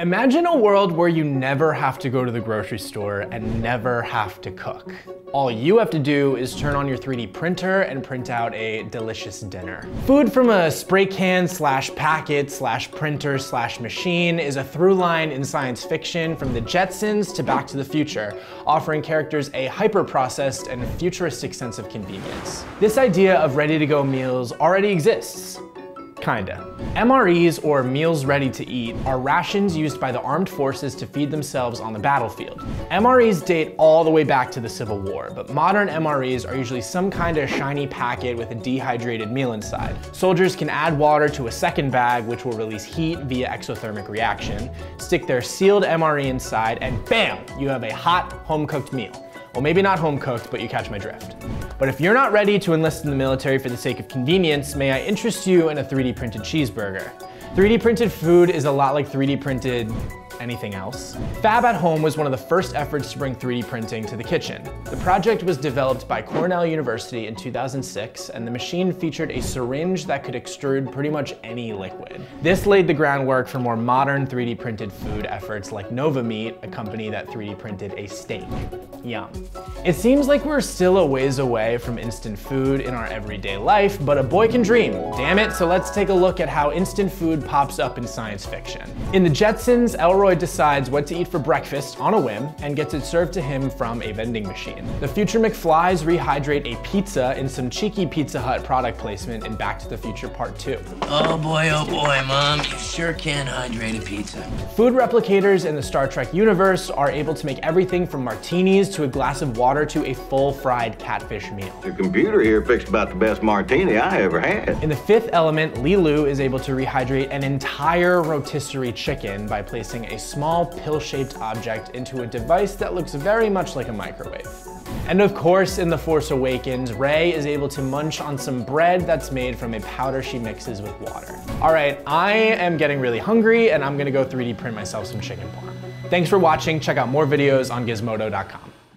Imagine a world where you never have to go to the grocery store and never have to cook. All you have to do is turn on your 3D printer and print out a delicious dinner. Food from a spray can slash packet slash printer slash machine is a through line in science fiction from the Jetsons to Back to the Future, offering characters a hyper-processed and futuristic sense of convenience. This idea of ready-to-go meals already exists. Kinda. MREs, or meals ready to eat, are rations used by the armed forces to feed themselves on the battlefield. MREs date all the way back to the Civil War, but modern MREs are usually some kind of shiny packet with a dehydrated meal inside. Soldiers can add water to a second bag, which will release heat via exothermic reaction, stick their sealed MRE inside, and bam, you have a hot, home-cooked meal. Well, maybe not home cooked, but you catch my drift. But if you're not ready to enlist in the military for the sake of convenience, may I interest you in a 3D printed cheeseburger. 3D printed food is a lot like 3D printed anything else. Fab at Home was one of the first efforts to bring 3D printing to the kitchen. The project was developed by Cornell University in 2006, and the machine featured a syringe that could extrude pretty much any liquid. This laid the groundwork for more modern 3D printed food efforts like Nova Meat, a company that 3D printed a steak. Yum. It seems like we're still a ways away from instant food in our everyday life, but a boy can dream, damn it, so let's take a look at how instant food pops up in science fiction. In The Jetsons, Elroy decides what to eat for breakfast on a whim and gets it served to him from a vending machine. The future McFlys rehydrate a pizza in some cheeky Pizza Hut product placement in Back to the Future Part 2. Oh boy, oh boy, Mom, you sure can hydrate a pizza. Food replicators in the Star Trek universe are able to make everything from martinis to a glass of water to a full fried catfish meal. The computer here fixed about the best martini I ever had. In the fifth element, Leeloo is able to rehydrate an entire rotisserie chicken by placing a small pill-shaped object into a device that looks very much like a microwave. And of course, in The Force Awakens, Rey is able to munch on some bread that's made from a powder she mixes with water. All right, I am getting really hungry and I'm gonna go 3D print myself some chicken parm. Thanks for watching. Check out more videos on gizmodo.com.